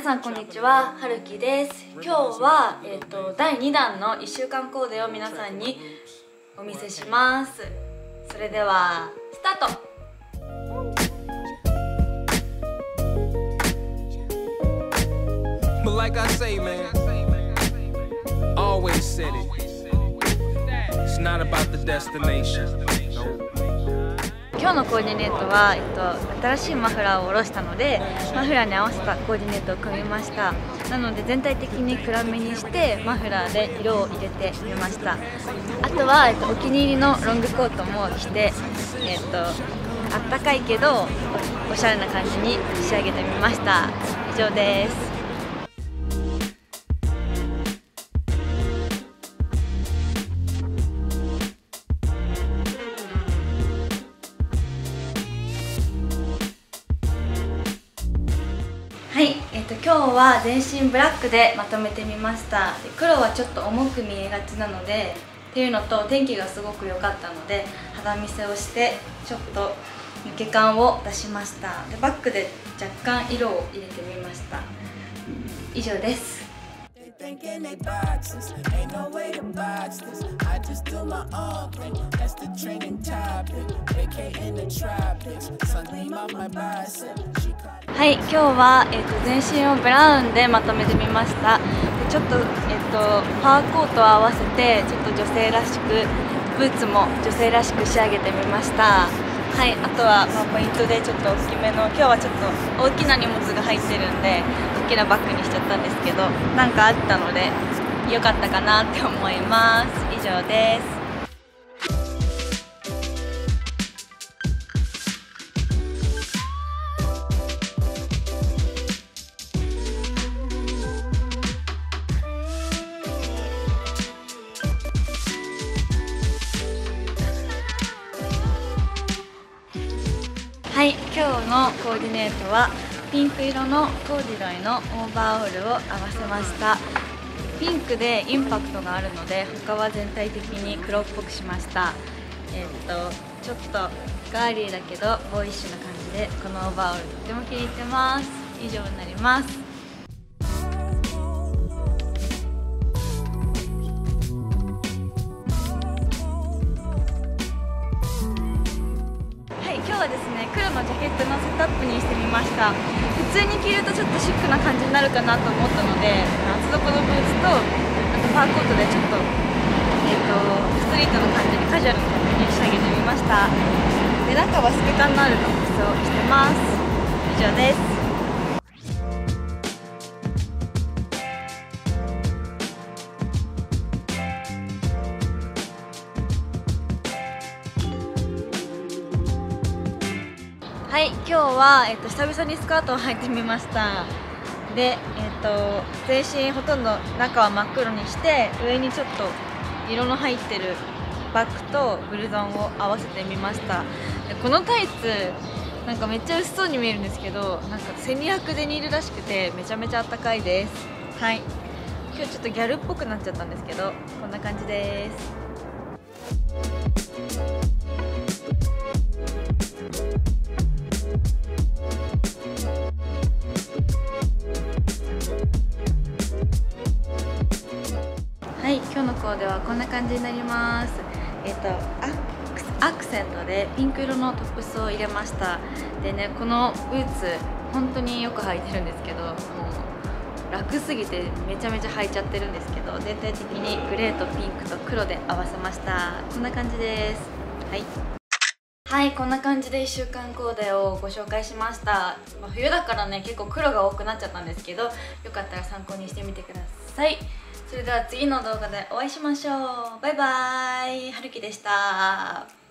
さんこんにちははるきです。今日は、えーと、第2弾の1週間コーデを皆さんにお見せします。それではスタート。今日のコーディネートは、えっと、新しいマフラーを下ろしたのでマフラーに合わせたコーディネートを組みました。なので全体的に暗めにしてマフラーで色を入れてみました。あとは、えっと、お気に入りのロングコートも着て、えっと、あったかいけどおしゃれな感じに仕上げてみました。以上です。と、今日は全身ブラックでまとめてみました。黒はちょっと重く見えがちなのでっていうのと天気がすごく良かったので肌見せをしてちょっと抜け感を出しました。でバッグで若干色を入れてみました。以上です。はい、今日は、えーと、全身をブラウンでまとめてみました。でちょっと,、えーと、パーコートを合わせてちょっと女性らしくブーツも女性らしく仕上げてみました。はいあとは、まあ、ポイントでちょっと大きめの今日はちょっと大きな荷物が入ってるんで大きなバッグにしちゃったんですけどなんかあったので良かったかなって思います。以上です。はい今日のコーディネートはピンク色のコーディロイのオーバーオールを合わせました。ピンクでインパクトがあるので他は全体的に黒っぽくしました。えー、っとちょっとガーリーだけどボーイッシュな感じでこのオーバーオールとっても気に入ってます。以上になります。黒のジャケットのセットアップにしてみました。普通に着るとちょっとシックな感じになるかなと思ったので厚底のブーツとあとパーコートでちょっと,、えーと、ストリートの感じにカジュアルな感じに仕上げてみました。で中は透け感のあるトップスをしてます。以上です。はい今日は、えっと、久々にスカートを履いてみました。で、えっと、全身ほとんど中は真っ黒にして上にちょっと色の入ってるバッグとブルゾンを合わせてみました。でこのタイツなんかめっちゃ薄そうに見えるんですけどなんか1200デニールらしくてめちゃめちゃあったかいです。はい。今日ちょっとギャルっぽくなっちゃったんですけどこんな感じです。今日のコーデはこんな感じになります。えっ、とアクセントでピンク色のトップスを入れました。でねこのブーツ本当によく履いてるんですけどもう楽すぎてめちゃめちゃ履いちゃってるんですけど全体的にグレーとピンクと黒で合わせました。こんな感じです。はい。はいこんな感じで1週間コーデをご紹介しました、まあ、冬だからね結構黒が多くなっちゃったんですけどよかったら参考にしてみてください。それでは次の動画でお会いしましょう。バイバーイ。はるきでした。